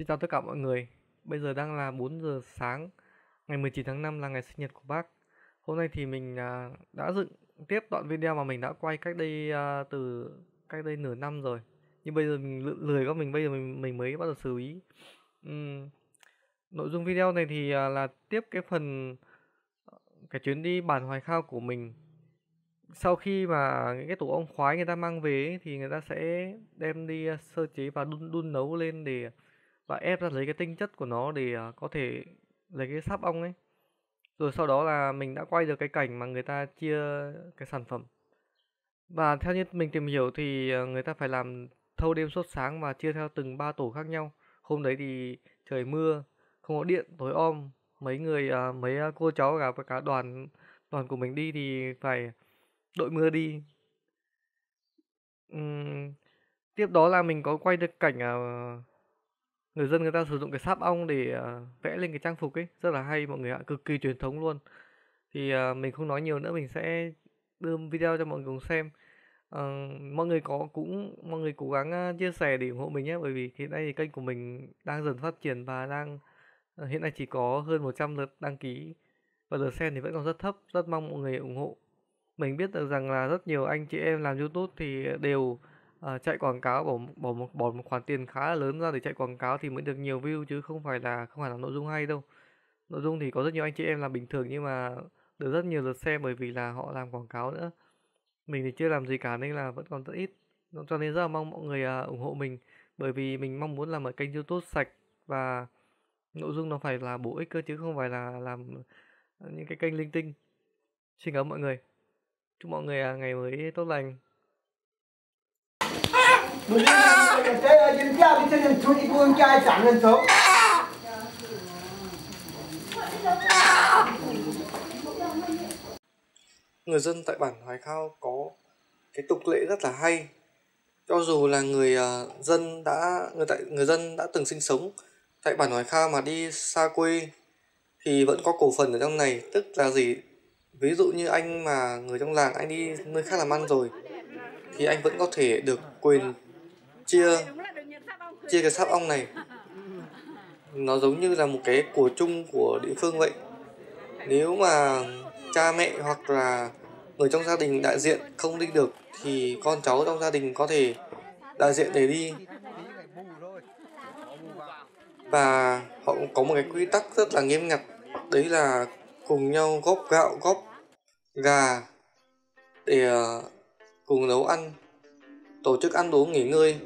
Xin chào tất cả mọi người. Bây giờ đang là 4 giờ sáng, ngày 19 tháng 5 là ngày sinh nhật của bác. Hôm nay thì mình à, đã dựng tiếp đoạn video mà mình đã quay cách đây à, từ cách đây nửa năm rồi. Nhưng bây giờ mình lười quá mình bây giờ mình mình mới bắt đầu xử lý nội dung video này thì à, là tiếp cái phần ờ, cái chuyến đi bản Hoài Khao của mình. Sau khi mà những cái tổ ong khoái người ta mang về ấy, thì người ta sẽ đem đi à, sơ chế và đun đun nấu lên để à, và ép ra lấy cái tinh chất của nó để à, có thể lấy cái sáp ong ấy. Rồi sau đó là mình đã quay được cái cảnh mà người ta chia cái sản phẩm. Và theo như mình tìm hiểu thì à, người ta phải làm thâu đêm suốt sáng và chia theo từng ba tổ khác nhau. Hôm đấy thì trời mưa không có điện tối om. Mấy người à, mấy à, cô cháu cả cả đoàn đoàn của mình đi thì phải đội mưa đi. Uhm, tiếp đó là mình có quay được cảnh à, người dân người ta sử dụng cái sáp ong để à, vẽ lên cái trang phục ấy. Rất là hay mọi người ạ cực kỳ truyền thống luôn. Thì à, mình không nói nhiều nữa mình sẽ đưa video cho mọi người cùng xem. Ờ, mọi người có cũng mọi người cố gắng à, chia sẻ để ủng hộ mình nhé bởi vì hiện nay thì kênh của mình đang dần phát triển và đang ờ, hiện nay chỉ có hơn 100 lượt đăng ký và lượt xem thì vẫn còn rất thấp rất mong mọi người ủng hộ mình biết được rằng là rất nhiều anh chị em làm YouTube thì đều ờ, chạy quảng cáo bỏ bỏ một bỏ một khoản tiền khá là lớn ra để chạy quảng cáo thì mới được nhiều view chứ không phải là không phải là nội dung hay đâu. Nội dung thì có rất nhiều anh chị em làm bình thường nhưng mà được rất nhiều lượt xem bởi vì là họ làm quảng cáo nữa. Mình thì chưa làm gì cả nên là vẫn còn rất ít. Cho nên rất là mong mọi người à, ủng hộ mình bởi vì mình mong muốn làm một kênh YouTube sạch và nội dung nó phải là bổ ích cơ chứ không phải là làm ờ, những cái kênh linh tinh. Xin cảm ơn mọi người. Chúc mọi người à, ngày mới tốt lành. Người dân tại bản Hoài Khao có cái tục lệ rất là hay cho dù là người uh, dân đã người tại người dân đã từng sinh sống tại bản Hoài Khao mà đi xa quê thì vẫn có cổ phần ở trong này. Tức là gì? Ví dụ như anh mà, người trong làng anh đi nơi khác làm ăn rồi thì anh vẫn có thể được quyền chia chia cái sáp ong này. Nó giống như là một cái của chung của địa phương vậy. Nếu mà cha mẹ hoặc là người trong gia đình đại diện không đi được thì con cháu trong gia đình có thể đại diện để đi và họ cũng có một cái quy tắc rất là nghiêm ngặt. Đấy là cùng nhau góp gạo, góp gà để ờ, cùng nấu ăn, tổ chức ăn uống, nghỉ ngơi.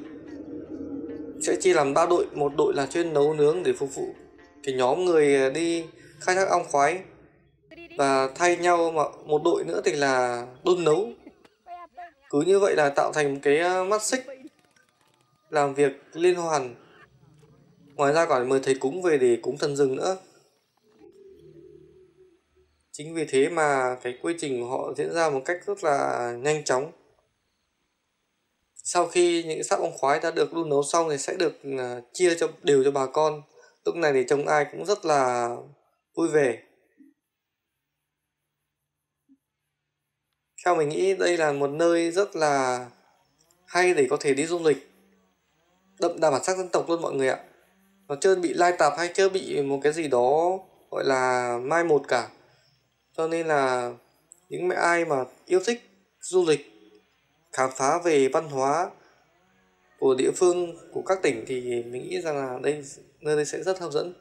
Sẽ chia làm ba đội. Một đội là chuyên nấu nướng để phục vụ cái nhóm người ờ, đi khai thác ong khoái. Và thay nhau mà một đội nữa thì là đun nấu. Cứ như vậy là tạo thành một cái ờ, mắt xích làm việc liên hoàn ngoài ra còn mời thầy cúng về để cúng thần rừng nữa. Chính vì thế mà cái quy trình của họ diễn ra một cách rất là nhanh chóng. Sau khi những sáp ong khoái đã được đun nấu xong thì sẽ được à, chia cho, đều cho bà con. Lúc này thì trông ai cũng rất là vui vẻ. Theo mình nghĩ đây là một nơi rất là hay để có thể đi du lịch. Đậm đà bản sắc dân tộc luôn mọi người ạ nó chưa bị lai tạp hay chưa bị một cái gì đó gọi là mai một cả. Cho nên là những mẹ ai mà yêu thích du lịch, khám phá về văn hóa của địa phương, của các tỉnh thì mình nghĩ rằng là đây, nơi đây sẽ rất hấp dẫn.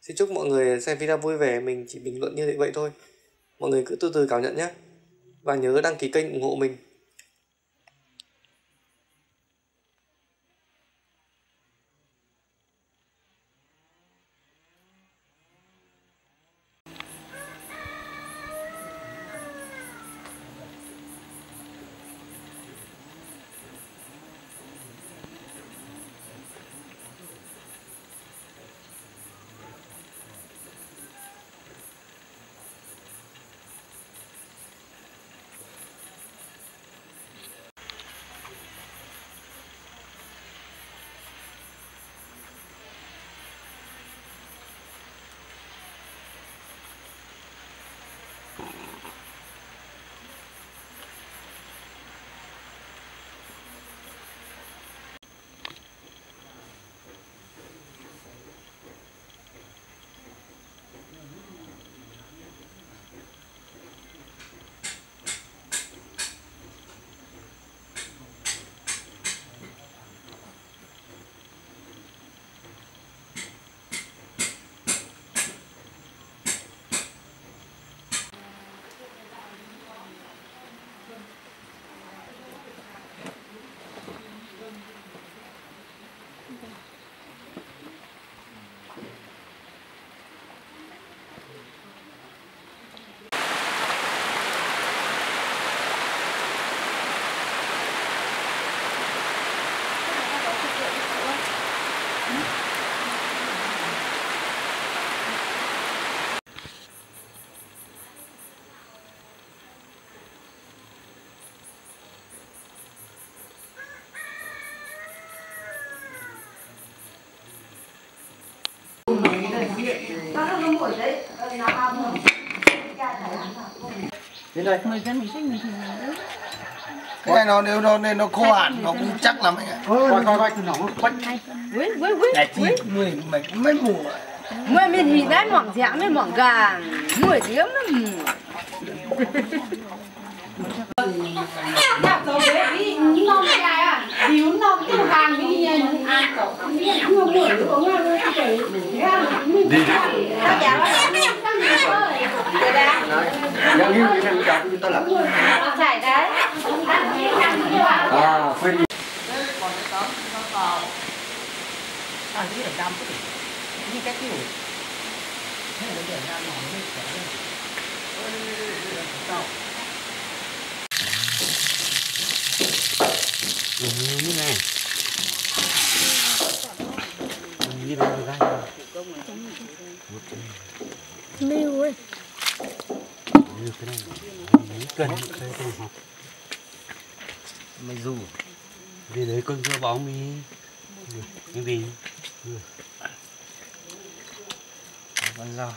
Xin chúc mọi người xem video vui vẻ, mình chỉ bình luận như vậy thôi. Mọi người cứ từ từ cảm nhận nhé. Và nhớ đăng ký kênh ủng hộ mình. Ooh. thế người dân mình thích mình thì cái này nó nếu nó nên nó khô hạn nó cũng chắc lắm anh ạ. Coi coi coi nó quanh quấy quấy quấy này chỉ mười mấy mấy mùa mười mình thì đã mỏng dẻo mới mỏng gà. Mười tiếng lắm đi giáo viên đi sang chồng chúng tôi làm chạy đấy à phê đi còn nó có nó còn à cái điểm đam cái như cái kiểu thế là điểm đam nó mới trở lên Ừ, như này như này ra rồi lưu ấy như cái này cần cái này học mày dù vì đấy con dưa bóng đi cái gì con dao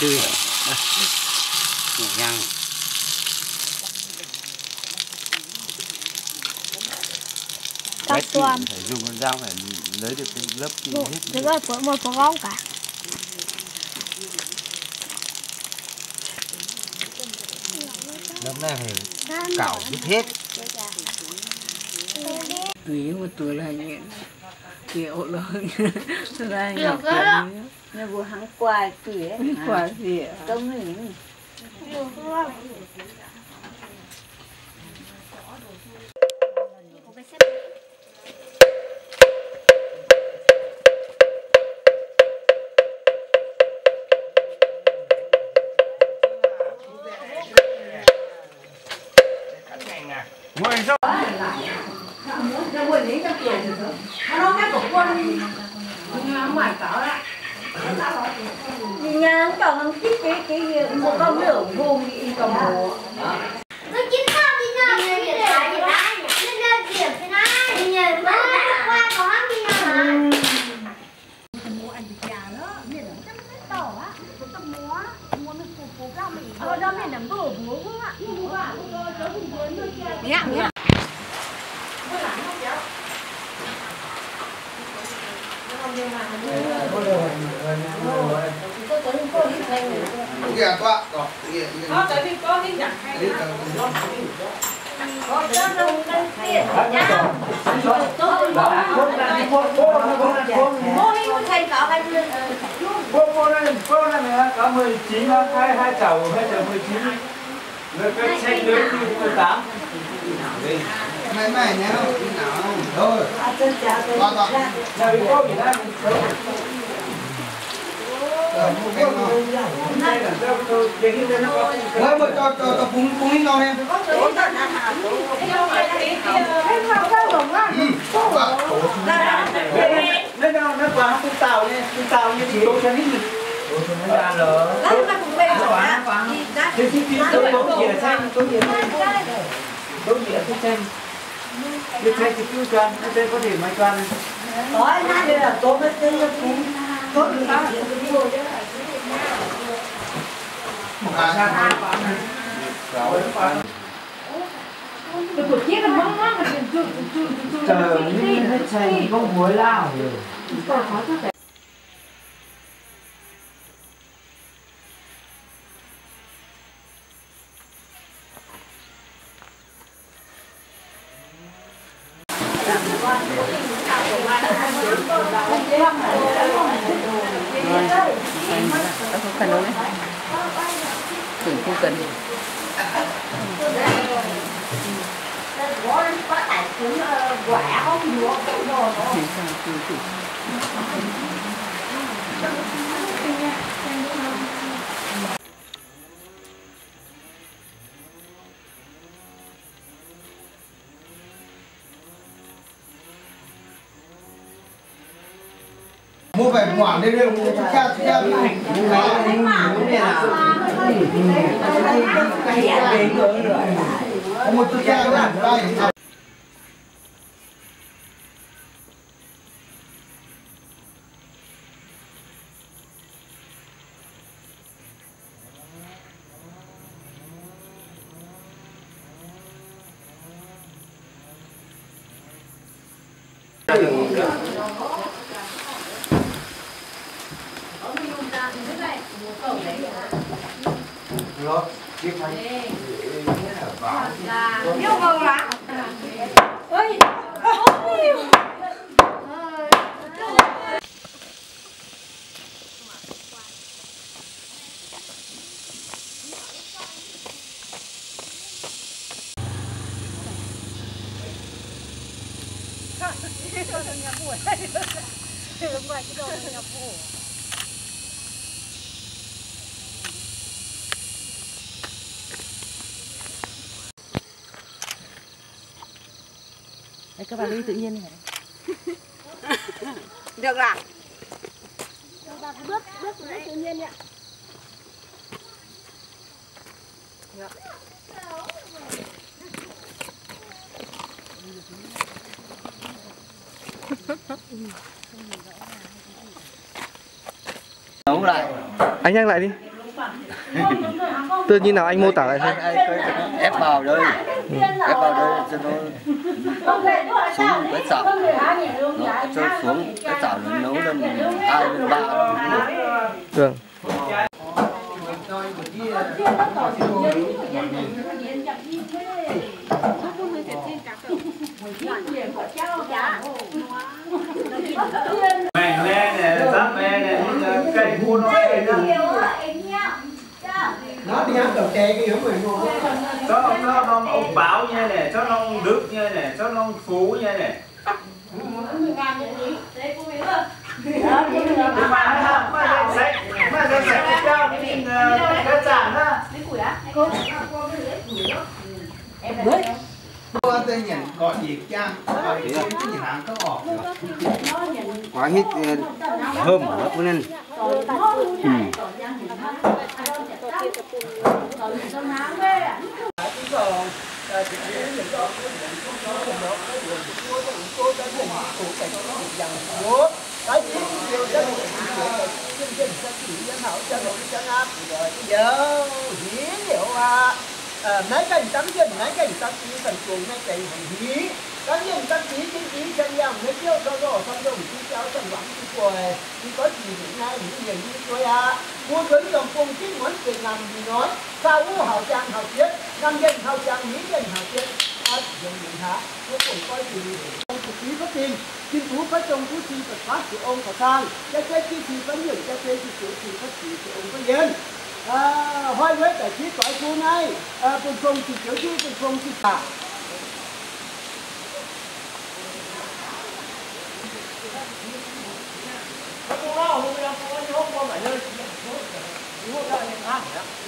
tươi nhẹ nhàng các tuan phải dùng con dao phải lấy được cái lớp kia hết được. rồi của một của con cả. Lớp này phải cạo rút hết. Tùy mà tuổi là nhẹ kiểu rồi là nhỏ kiểu nhà bố hắn quà tùy quà tùy công nghỉ về thì thôi nó nói khác của quân ngoài cỡ đó nhớ còn cái cái cái một con lửa vuông đi cầm bố 29 là 2, 2 cháu, 2 cháu 19 Nước cái chanh nước thì 18 Mấy mày nhé không? Thôi Con con Nào đi cô bị ra Mới một cho cho cho phúng phúng ít non em. Nó nó nó quá cũng tàu nè, cũng tàu như chỉ đâu cho hết mình. Thế chứ chứ tôi có gì là xanh, có gì là xanh Có gì là xanh Cái xanh thì cứ choan, cái xanh có thể mai choan Có, đây là tốt hết tên là cũng Tốt được đó Một quả xa thôi Tôi của chiếc là mong mong mà chuyện chuyện chuyện chuyện chuyện chuyện chuyện chuyện chuyện chuyện chuyện chuyện chuyện mua phải ngoả lên đây mua cha cha đi cái cha đi 你睇，你嘛？又冇啦，好。Được à? Đúng lại. Anh nhắc lại đi. Tự nhiên nào anh mô tả lại xem. Ép vào đây. Ép vào đây cho nó xuống cái chảo. Nó cho xuống cái chảo nó nấu lên hai lên ba. Được. le nè giáp le nè cây cua nó đây nè ăn đầu chè cái hiểu mình luôn cho nó non ông bảo nha nè cho non đức nha nè cho non phú nha nè. Quá hít thơm nó cũng nên cái gì điều dân dân dân dân chỉ dân hậu dân hậu dân áp rồi mấy cái tấm dân mấy cái tấm chỉ phần chuồng mấy cái hí cái gì các chỉ chính chỉ chân nhau mấy chiêu cho rồi xong rồi chỉ cháu chẳng quảng chỉ quầy chỉ có gì hiện nay những gì như tôi à mua cưới dòng phong chính muốn việc làm gì nói sao u hậu trang hậu chết năm dân hậu trang mỹ dân hậu chết à dùng những hạ cuối cùng có gì ông thực khí có tiền chính phú có trong phú chi Phật pháp của ông có sang. Cái cái chi thì vẫn nhiều cái cái chi chủ thì phát chi của ông có yên. À, hoài với tại chi cõi phú này. À, cùng cùng thì kiểu chi cùng cùng thì cả Tùy một tuổi là nghiện Kiểu lớn Ra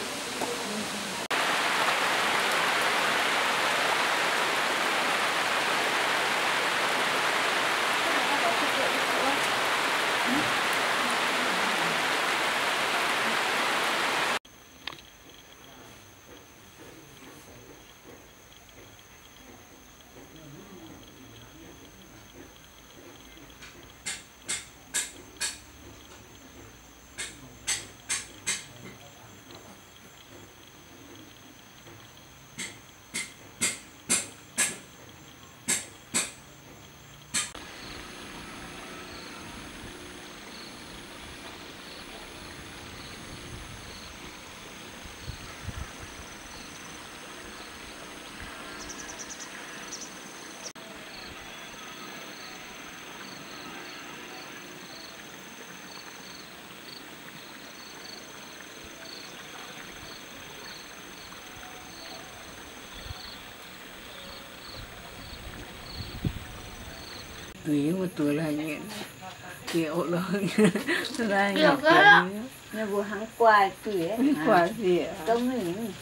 Được nhập đó. là Nhà bố hắn quà tuổi ấy. Quả gì ạ? Công này Đây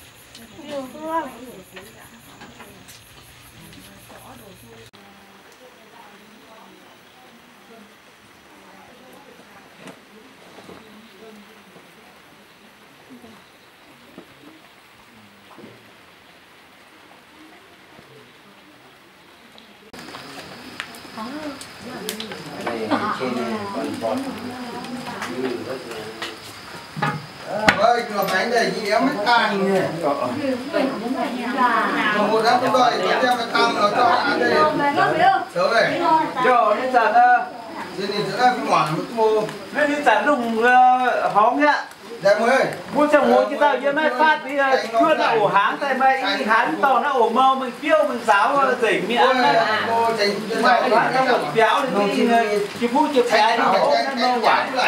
trên này còn bọt. Ơi, cửa bánh đây chị em mới tàn nè. Còn một đám rồi, chị em mới tăng nó cho ăn đây. Sớm này. cho nên chản Trên này giữa cái ngoản một cô. nên chản lùng hóng nhá Dạ. Mua chẳng mua cái tao yên mai phát đi chuột là ổ háng tại mày y hán tao nó ổ màu mình phiêu mình giáo rỉnh miệng Cô tránh mà nó nó một béo thì đi chỉ phu chỉ bé nó ốm nó quả đi.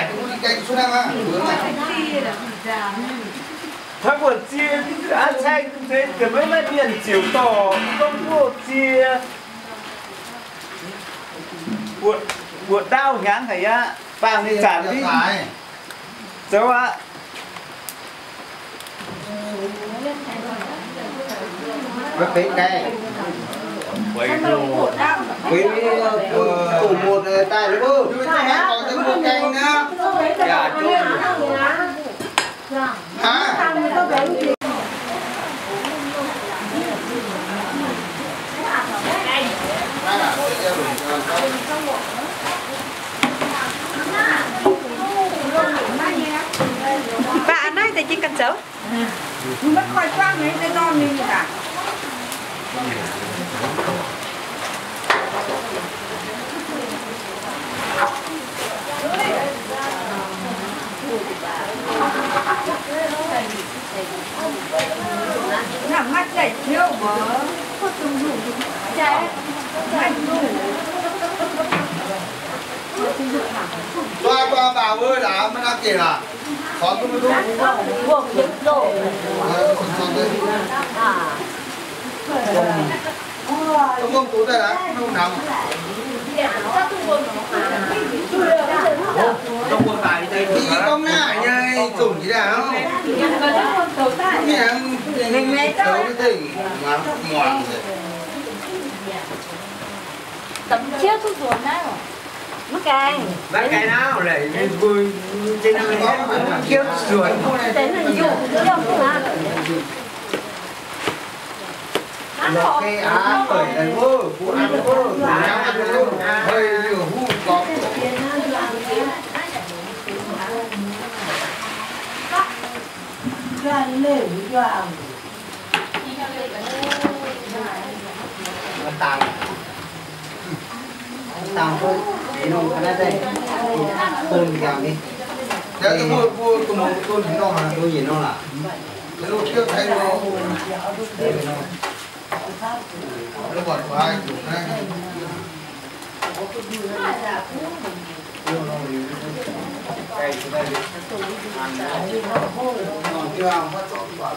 Thằng của chia ăn chay thế cái mấy mấy tiền chiều tỏ không mua chia. Buồn buồn đau ngán thầy á bằng thì trả đi. cháu ạ Phế cây. quay đồ Với củ một tay đấy bơ. Còn thêm một canh nữa. dạ chú Hả? Bà ăn đây thì chỉ cần chấu Mất khỏi choang này, cái non như cả? Làm mắt chảy thiếu mà Có từng đủ Chạy Chạy đủ Qua qua bà ơi là mới đang kể là có Không không tú đây là không nằm. không có tài đây Thì con nạ nhơi chủng gì nào? Mình mẹ tấu mà ngoan tấm chiếc thuốc ruột nào mắc cái mắc cái nào lại vui trên năm hết kiếp rồi đến là nhiều không mà Nó cái á bởi phụ ăn vơ, phụ ăn vơ, hơi nhiều hú có. Nó tàng. Tàng thôi, để nó cái làm đi. Để tôi mua mua tôi mua tôn thì nó mà tôi nhìn nó là. Cái lúc trước thấy nó để nó nó còn có chủ này cây xuống đây còn chưa ăn phát cho bạn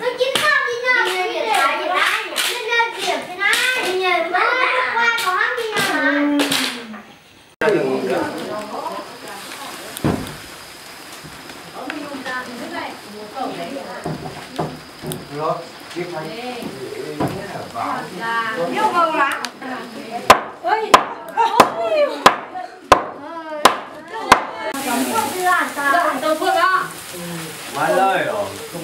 nó chín nhờ người Việt Nam Việt Nam nên là điểm thế này đi nhờ mà qua có ăn đi nhờ nó chiếc bánh vào Yêu ngầu lắm Ôi Ôi Tôi phương đó má lời rồi không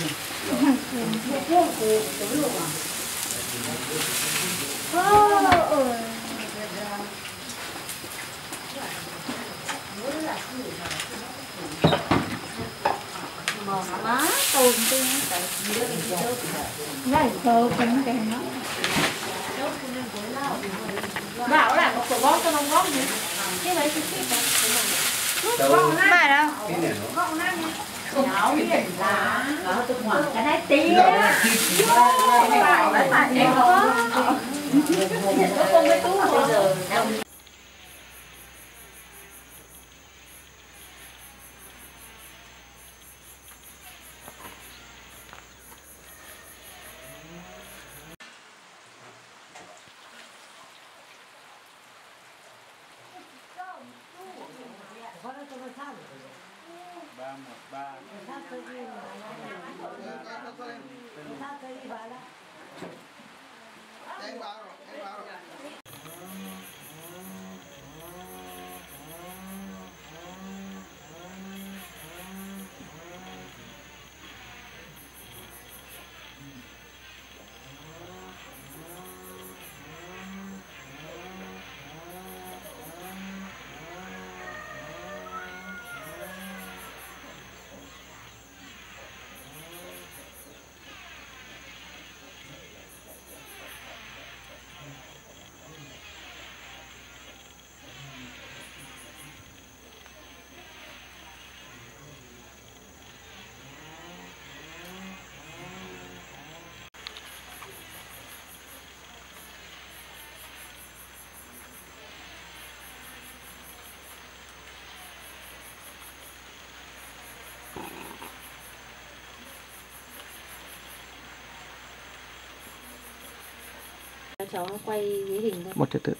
má tồn Này thơ cũng kèm nó Bảo là một bó cho nó bó gì Cái đấy thì thích Bài đâu cái này nó Nó biển cái này tí cái này Phải. Nó không cái tú bây giờ anh cháu quay cái hình thôi. Một trật tự.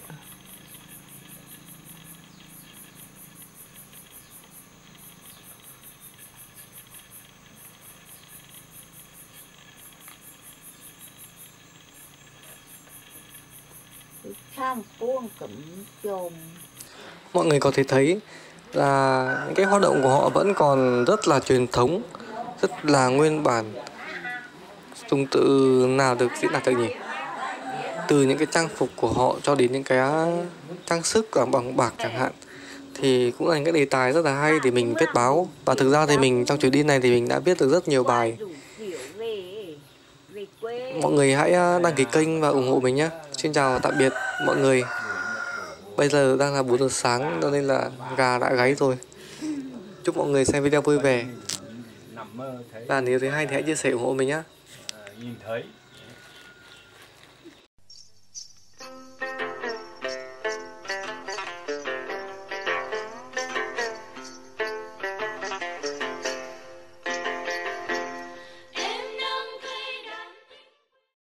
Mọi người có thể thấy là những cái hoạt động của họ vẫn còn rất là truyền thống rất là nguyên bản. Dùng từ nào được diễn đạt được nhỉ từ những cái trang phục của họ cho đến những cái trang sức bằng bạc chẳng hạn, thì cũng là những cái đề tài rất là hay để mình viết báo. Và thực ra thì mình, trong chuyến đi này thì mình đã viết được rất nhiều bài. Mọi người hãy à, đăng ký kênh và ủng hộ mình nhé. Xin chào tạm biệt mọi người. Bây giờ đang là 4 giờ sáng, cho nên là gà đã gáy rồi. Chúc mọi người xem video vui vẻ. Và nếu thấy hay thì hãy chia sẻ ủng hộ mình nhé. Ờ, nhìn thấy.